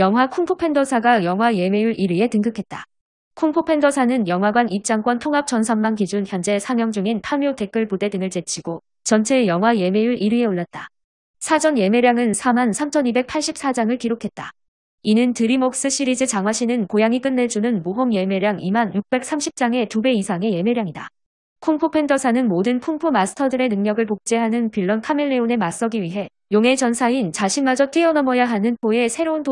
영화 쿵푸팬더사가 영화 예매율 1위에 등극했다. 쿵푸팬더사는 영화관 입장권 통합 전산망 기준 현재 상영 중인 파묘 댓글 부대 등을 제치고 전체 영화 예매율 1위에 올랐다. 사전 예매량은 43,284장을 기록했다. 이는 드림웍스 시리즈 장화시는 고양이 끝내주는 모험 예매량 2만 630장의 2배 이상의 예매량이다. 쿵푸 팬더사는 모든 쿵푸 마스터들의 능력을 복제하는 빌런 카멜레온에 맞서기 위해 용의 전사인 자신마저 뛰어넘어야 하는 포의 새로운 도전